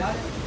got it?